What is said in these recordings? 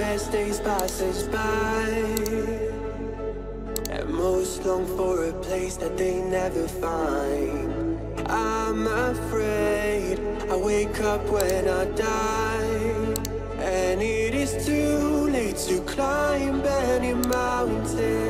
best days passes by. And most long for a place that they never find. I'm afraid I wake up when I die. And it is too late to climb any mountain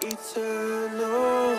Eternal.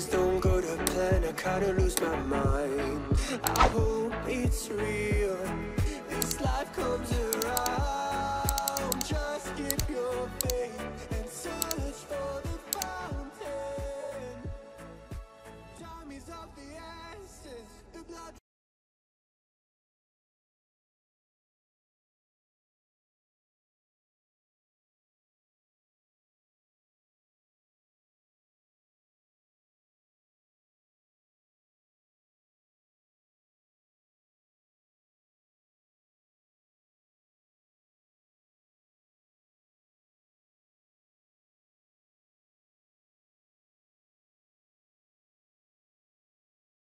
Things don't go to plan, I kinda lose my mind. I hope it's real. This life comes around.